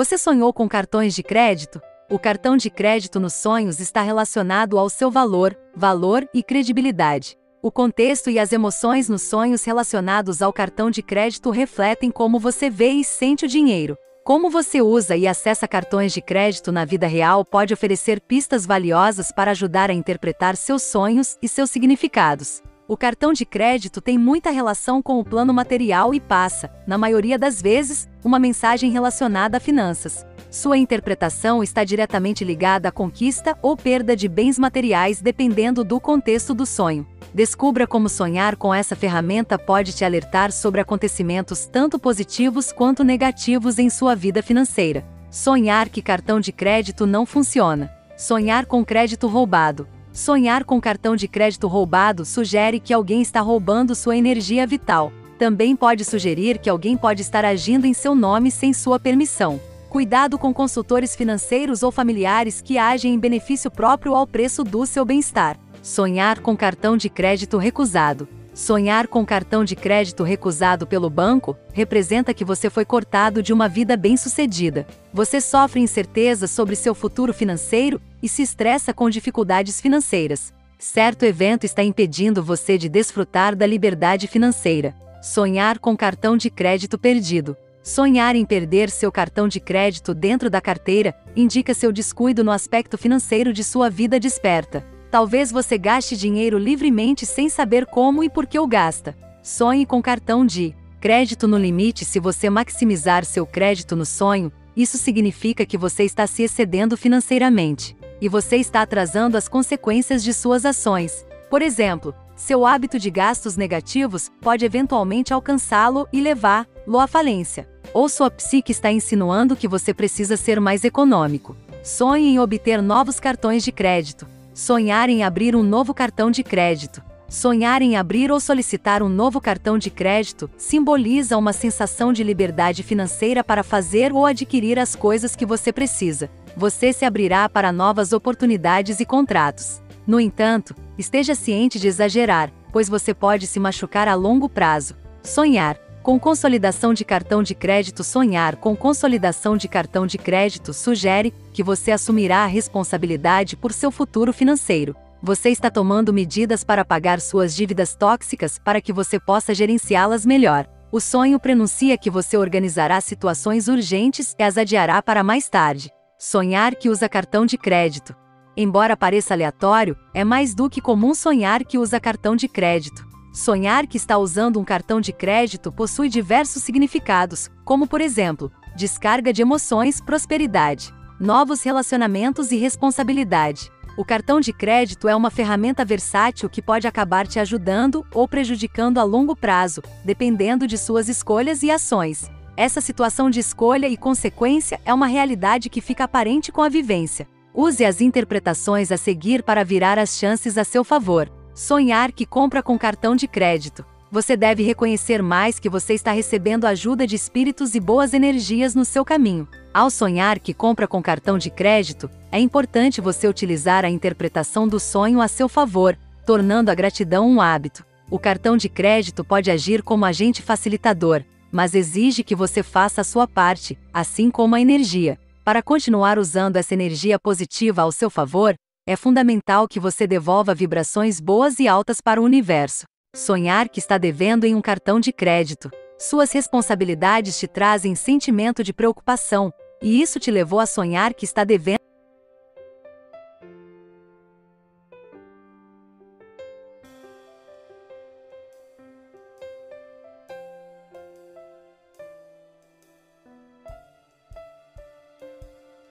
Você sonhou com cartões de crédito? O cartão de crédito nos sonhos está relacionado ao seu valor, valor e credibilidade. O contexto e as emoções nos sonhos relacionados ao cartão de crédito refletem como você vê e sente o dinheiro. Como você usa e acessa cartões de crédito na vida real pode oferecer pistas valiosas para ajudar a interpretar seus sonhos e seus significados. O cartão de crédito tem muita relação com o plano material e passa, na maioria das vezes, uma mensagem relacionada a finanças. Sua interpretação está diretamente ligada à conquista ou perda de bens materiais dependendo do contexto do sonho. Descubra como sonhar com essa ferramenta pode te alertar sobre acontecimentos tanto positivos quanto negativos em sua vida financeira. Sonhar que cartão de crédito não funciona. Sonhar com crédito roubado. Sonhar com cartão de crédito roubado sugere que alguém está roubando sua energia vital. Também pode sugerir que alguém pode estar agindo em seu nome sem sua permissão. Cuidado com consultores financeiros ou familiares que agem em benefício próprio ao preço do seu bem-estar. Sonhar com cartão de crédito recusado. Sonhar com cartão de crédito recusado pelo banco representa que você foi cortado de uma vida bem-sucedida. Você sofre incertezas sobre seu futuro financeiro e se estressa com dificuldades financeiras. Certo evento está impedindo você de desfrutar da liberdade financeira. Sonhar com cartão de crédito perdido. Sonhar em perder seu cartão de crédito dentro da carteira indica seu descuido no aspecto financeiro de sua vida desperta. Talvez você gaste dinheiro livremente sem saber como e por que o gasta. Sonhe com cartão de crédito no limite se você maximizar seu crédito no sonho, isso significa que você está se excedendo financeiramente. E você está atrasando as consequências de suas ações. Por exemplo, seu hábito de gastos negativos pode eventualmente alcançá-lo e levá-lo à falência. Ou sua psique está insinuando que você precisa ser mais econômico. Sonhe em obter novos cartões de crédito. Sonhar em abrir um novo cartão de crédito. Sonhar em abrir ou solicitar um novo cartão de crédito simboliza uma sensação de liberdade financeira para fazer ou adquirir as coisas que você precisa. Você se abrirá para novas oportunidades e contratos. No entanto, esteja ciente de exagerar, pois você pode se machucar a longo prazo. Sonhar com consolidação de cartão de crédito, sonhar com consolidação de cartão de crédito sugere que você assumirá a responsabilidade por seu futuro financeiro. Você está tomando medidas para pagar suas dívidas tóxicas para que você possa gerenciá-las melhor. O sonho prenuncia que você organizará situações urgentes e as adiará para mais tarde. Sonhar que usa cartão de crédito. Embora pareça aleatório, é mais do que comum sonhar que usa cartão de crédito. Sonhar que está usando um cartão de crédito possui diversos significados, como por exemplo, descarga de emoções, prosperidade, novos relacionamentos e responsabilidade. O cartão de crédito é uma ferramenta versátil que pode acabar te ajudando ou prejudicando a longo prazo, dependendo de suas escolhas e ações. Essa situação de escolha e consequência é uma realidade que fica aparente com a vivência. Use as interpretações a seguir para virar as chances a seu favor. Sonhar que compra com cartão de crédito. Você deve reconhecer mais que você está recebendo ajuda de espíritos e boas energias no seu caminho. Ao sonhar que compra com cartão de crédito, é importante você utilizar a interpretação do sonho a seu favor, tornando a gratidão um hábito. O cartão de crédito pode agir como agente facilitador, mas exige que você faça a sua parte, assim como a energia. Para continuar usando essa energia positiva ao seu favor, é fundamental que você devolva vibrações boas e altas para o universo. Sonhar que está devendo em um cartão de crédito. Suas responsabilidades te trazem sentimento de preocupação, e isso te levou a sonhar que está devendo.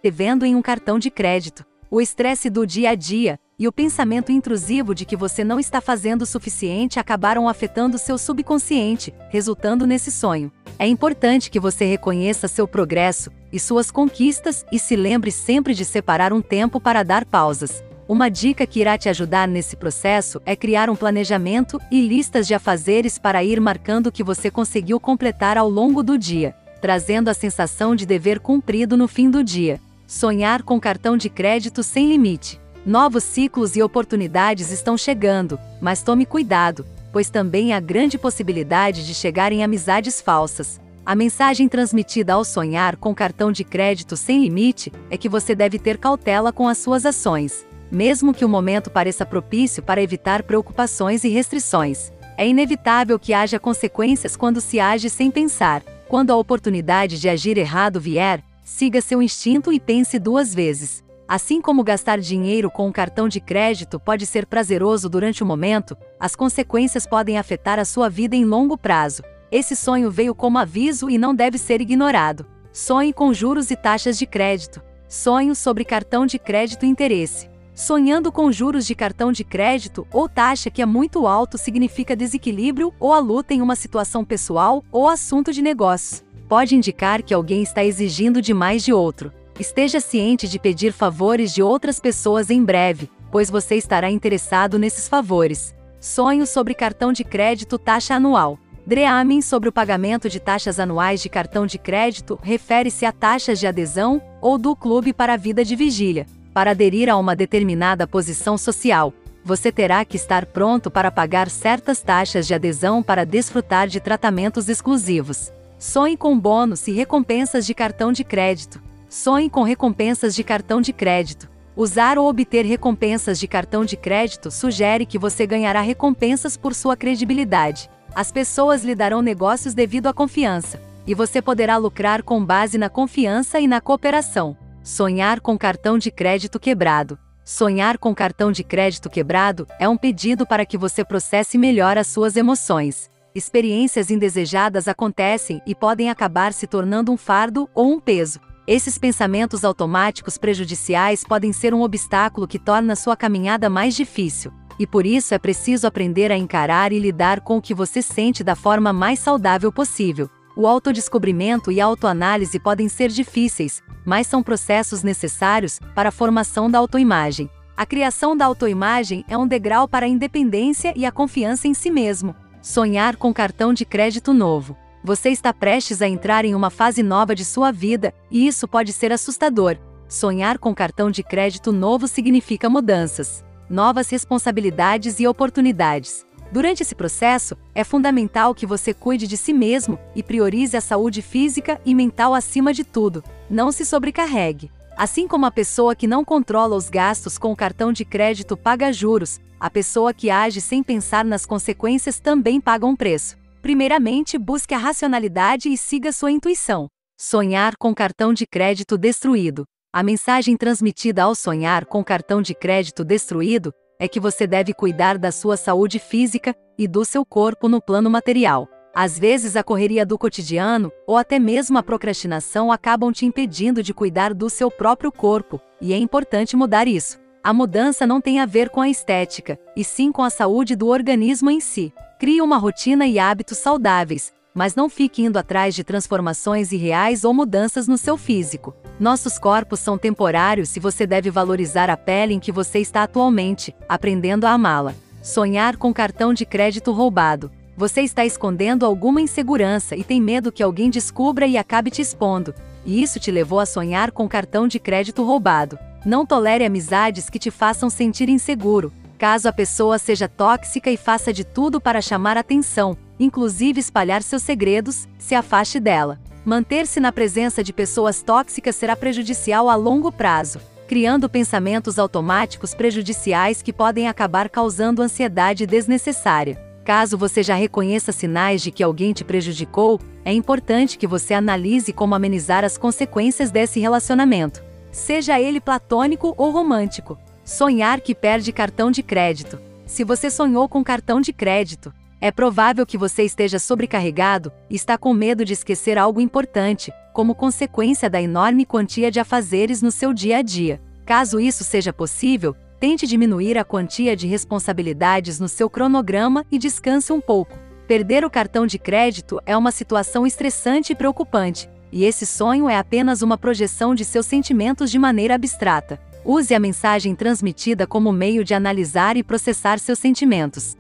devendo em um cartão de crédito o estresse do dia a dia e o pensamento intrusivo de que você não está fazendo o suficiente acabaram afetando seu subconsciente, resultando nesse sonho. É importante que você reconheça seu progresso e suas conquistas e se lembre sempre de separar um tempo para dar pausas. Uma dica que irá te ajudar nesse processo é criar um planejamento e listas de afazeres para ir marcando o que você conseguiu completar ao longo do dia, trazendo a sensação de dever cumprido no fim do dia. Sonhar com cartão de crédito sem limite. Novos ciclos e oportunidades estão chegando, mas tome cuidado, pois também há grande possibilidade de chegar em amizades falsas. A mensagem transmitida ao sonhar com cartão de crédito sem limite é que você deve ter cautela com as suas ações, mesmo que o momento pareça propício para evitar preocupações e restrições. É inevitável que haja consequências quando se age sem pensar. Quando a oportunidade de agir errado vier, siga seu instinto e pense duas vezes. Assim como gastar dinheiro com um cartão de crédito pode ser prazeroso durante o momento, as consequências podem afetar a sua vida em longo prazo. Esse sonho veio como aviso e não deve ser ignorado. Sonhe com juros e taxas de crédito. Sonho sobre cartão de crédito e interesse. Sonhando com juros de cartão de crédito ou taxa que é muito alto significa desequilíbrio ou a luta em uma situação pessoal ou assunto de negócios. Pode indicar que alguém está exigindo demais de outro. Esteja ciente de pedir favores de outras pessoas em breve, pois você estará interessado nesses favores. Sonho sobre cartão de crédito taxa anual. Dreaming sobre o pagamento de taxas anuais de cartão de crédito refere-se a taxas de adesão ou do clube para a vida de vigília. Para aderir a uma determinada posição social, você terá que estar pronto para pagar certas taxas de adesão para desfrutar de tratamentos exclusivos. Sonhe com bônus e recompensas de cartão de crédito. Sonhe com recompensas de cartão de crédito. Usar ou obter recompensas de cartão de crédito sugere que você ganhará recompensas por sua credibilidade. As pessoas lhe darão negócios devido à confiança, e você poderá lucrar com base na confiança e na cooperação. Sonhar com cartão de crédito quebrado. Sonhar com cartão de crédito quebrado é um pedido para que você processe melhor as suas emoções. Experiências indesejadas acontecem e podem acabar se tornando um fardo ou um peso. Esses pensamentos automáticos prejudiciais podem ser um obstáculo que torna sua caminhada mais difícil e por isso é preciso aprender a encarar e lidar com o que você sente da forma mais saudável possível. O autodescobrimento e a autoanálise podem ser difíceis, mas são processos necessários para a formação da autoimagem. A criação da autoimagem é um degrau para a independência e a confiança em si mesmo. Sonhar com cartão de crédito novo. Você está prestes a entrar em uma fase nova de sua vida, e isso pode ser assustador. Sonhar com cartão de crédito novo significa mudanças novas responsabilidades e oportunidades. Durante esse processo, é fundamental que você cuide de si mesmo e priorize a saúde física e mental acima de tudo. Não se sobrecarregue. Assim como a pessoa que não controla os gastos com o cartão de crédito paga juros, a pessoa que age sem pensar nas consequências também paga um preço. Primeiramente, busque a racionalidade e siga sua intuição. Sonhar com cartão de crédito destruído. A mensagem transmitida ao sonhar com cartão de crédito destruído é que você deve cuidar da sua saúde física e do seu corpo no plano material. Às vezes a correria do cotidiano, ou até mesmo a procrastinação acabam te impedindo de cuidar do seu próprio corpo, e é importante mudar isso. A mudança não tem a ver com a estética, e sim com a saúde do organismo em si. Crie uma rotina e hábitos saudáveis, mas não fique indo atrás de transformações irreais ou mudanças no seu físico. Nossos corpos são temporários e você deve valorizar a pele em que você está atualmente, aprendendo a amá-la. Sonhar com cartão de crédito roubado. Você está escondendo alguma insegurança e tem medo que alguém descubra e acabe te expondo. E isso te levou a sonhar com cartão de crédito roubado. Não tolere amizades que te façam sentir inseguro. Caso a pessoa seja tóxica e faça de tudo para chamar atenção, inclusive espalhar seus segredos, se afaste dela. Manter-se na presença de pessoas tóxicas será prejudicial a longo prazo, criando pensamentos automáticos prejudiciais que podem acabar causando ansiedade desnecessária. Caso você já reconheça sinais de que alguém te prejudicou, é importante que você analise como amenizar as consequências desse relacionamento, seja ele platônico ou romântico. Sonhar que perde cartão de crédito. Se você sonhou com cartão de crédito, é provável que você esteja sobrecarregado e está com medo de esquecer algo importante, como consequência da enorme quantia de afazeres no seu dia a dia. Caso isso seja possível, tente diminuir a quantia de responsabilidades no seu cronograma e descanse um pouco. Perder o cartão de crédito é uma situação estressante e preocupante, e esse sonho é apenas uma projeção de seus sentimentos de maneira abstrata. Use a mensagem transmitida como meio de analisar e processar seus sentimentos.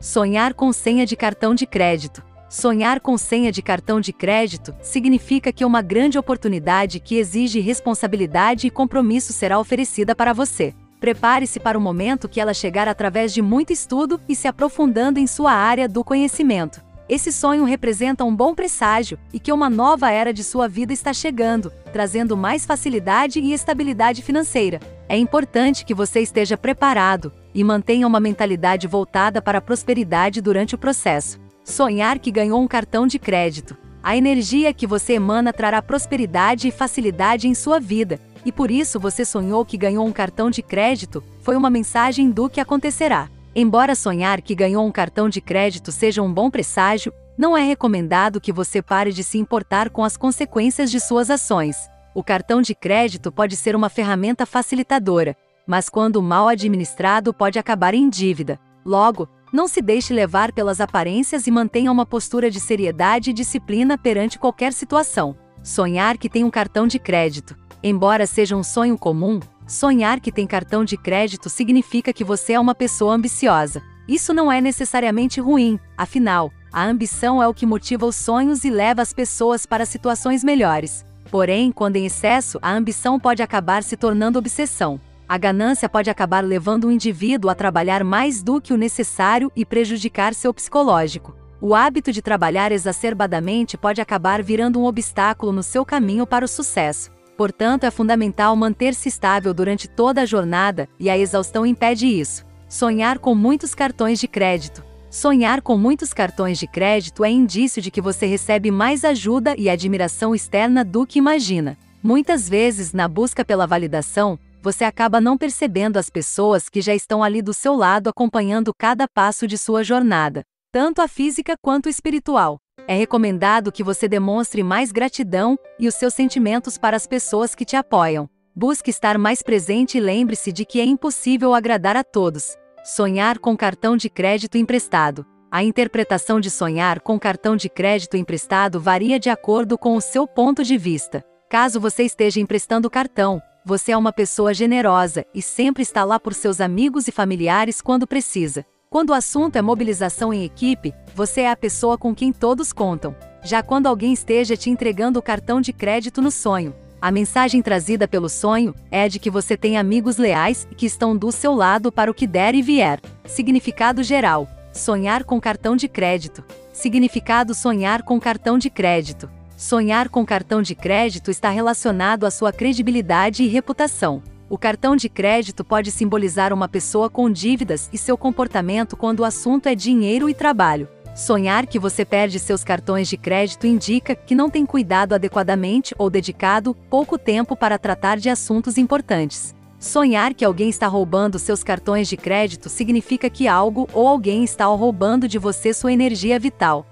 Sonhar com senha de cartão de crédito. Sonhar com senha de cartão de crédito significa que uma grande oportunidade que exige responsabilidade e compromisso será oferecida para você. Prepare-se para o momento que ela chegar através de muito estudo e se aprofundando em sua área do conhecimento. Esse sonho representa um bom presságio e que uma nova era de sua vida está chegando, trazendo mais facilidade e estabilidade financeira. É importante que você esteja preparado e mantenha uma mentalidade voltada para a prosperidade durante o processo. Sonhar que ganhou um cartão de crédito. A energia que você emana trará prosperidade e facilidade em sua vida, e por isso você sonhou que ganhou um cartão de crédito, foi uma mensagem do que acontecerá. Embora sonhar que ganhou um cartão de crédito seja um bom presságio, não é recomendado que você pare de se importar com as consequências de suas ações. O cartão de crédito pode ser uma ferramenta facilitadora, mas quando mal administrado pode acabar em dívida. Logo, não se deixe levar pelas aparências e mantenha uma postura de seriedade e disciplina perante qualquer situação. Sonhar que tem um cartão de crédito. Embora seja um sonho comum, Sonhar que tem cartão de crédito significa que você é uma pessoa ambiciosa. Isso não é necessariamente ruim, afinal, a ambição é o que motiva os sonhos e leva as pessoas para situações melhores. Porém, quando em excesso, a ambição pode acabar se tornando obsessão. A ganância pode acabar levando o indivíduo a trabalhar mais do que o necessário e prejudicar seu psicológico. O hábito de trabalhar exacerbadamente pode acabar virando um obstáculo no seu caminho para o sucesso. Portanto, é fundamental manter-se estável durante toda a jornada, e a exaustão impede isso. Sonhar com muitos cartões de crédito. Sonhar com muitos cartões de crédito é indício de que você recebe mais ajuda e admiração externa do que imagina. Muitas vezes, na busca pela validação, você acaba não percebendo as pessoas que já estão ali do seu lado acompanhando cada passo de sua jornada, tanto a física quanto a espiritual é recomendado que você demonstre mais gratidão e os seus sentimentos para as pessoas que te apoiam. Busque estar mais presente e lembre-se de que é impossível agradar a todos. Sonhar com cartão de crédito emprestado. A interpretação de sonhar com cartão de crédito emprestado varia de acordo com o seu ponto de vista. Caso você esteja emprestando cartão, você é uma pessoa generosa e sempre está lá por seus amigos e familiares quando precisa. Quando o assunto é mobilização em equipe, você é a pessoa com quem todos contam. Já quando alguém esteja te entregando o cartão de crédito no sonho, a mensagem trazida pelo sonho é de que você tem amigos leais que estão do seu lado para o que der e vier. Significado geral: sonhar com cartão de crédito. Significado sonhar com cartão de crédito. Sonhar com cartão de crédito está relacionado à sua credibilidade e reputação. O cartão de crédito pode simbolizar uma pessoa com dívidas e seu comportamento quando o assunto é dinheiro e trabalho. Sonhar que você perde seus cartões de crédito indica que não tem cuidado adequadamente ou dedicado pouco tempo para tratar de assuntos importantes. Sonhar que alguém está roubando seus cartões de crédito significa que algo ou alguém está roubando de você sua energia vital.